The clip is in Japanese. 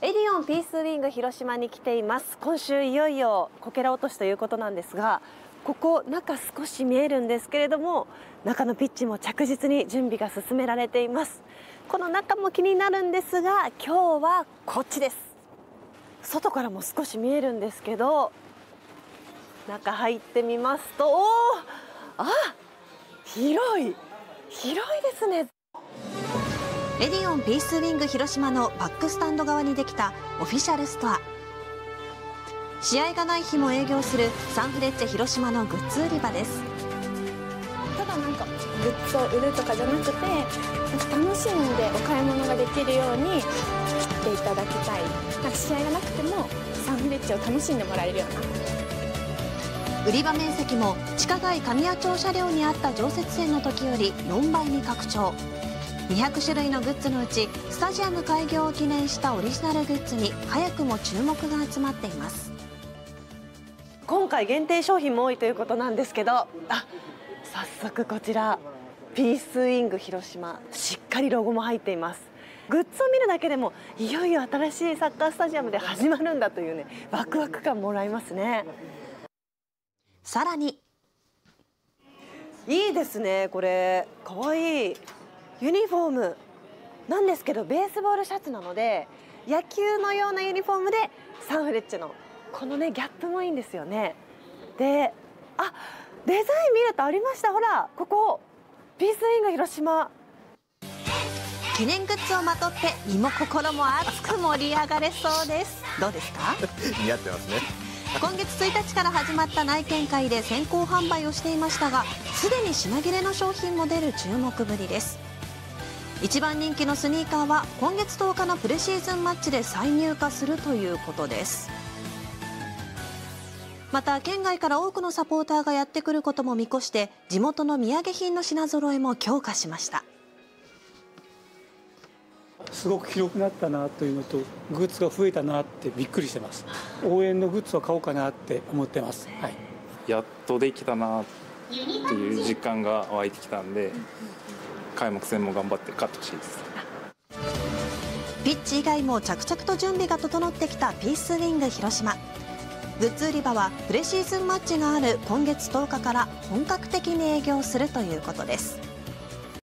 エディオンピースウィング広島に来ています。今週いよいよこけら落としということなんですがここ中少し見えるんですけれども中のピッチも着実に準備が進められています。この中も気になるんですが今日はこっちです。外からも少し見えるんですけど中入ってみますとおおあ広い。広いですね。エディオンピースウィング広島のバックスタンド側にできたオフィシャルストア。試合がない日も営業するサンフレッチェ広島のグッズ売り場です。ただなんかグッズを売るとかじゃなくて楽しんでお買い物ができるように来ていただきたい。なんか試合がなくてもサンフレッチェを楽しんでもらえるような。売り場面積も地下街紙屋町シャレオにあった常設線の時より4倍に拡張200種類のグッズのうちスタジアム開業を記念したオリジナルグッズに早くも注目が集まっています。今回限定商品も多いということなんですけどあ早速こちらピースウィング広島しっかりロゴも入っています。グッズを見るだけでもいよいよ新しいサッカースタジアムで始まるんだというねワクワク感もらいますね。さらに。いいですねこれ。かわいいユニフォーム。なんですけどベースボールシャツなので野球のようなユニフォームでサンフレッチェのこのねギャップもいいんですよね。であデザイン見るとありました。ほらここ。ピースウィング広島。記念グッズをまとって身も心も熱く盛り上がれそうです。どうですか？似合ってますね。今月1日から始まった内見会で先行販売をしていましたがすでに品切れの商品も出る注目ぶりです一番人気のスニーカーは今月10日のプレシーズンマッチで再入荷するということです。また県外から多くのサポーターがやってくることも見越して地元の土産品の品揃えも強化しました。すごく広くなったなというのとグッズが増えたなってびっくりしてます。応援のグッズを買おうかなって思ってます、はい、やっとできたなっていう実感が湧いてきたんで開幕戦も頑張って勝ってほしいです。ピッチ以外も着々と準備が整ってきたピースウィング広島。グッズ売り場はプレシーズンマッチがある今月10日から本格的に営業するということです。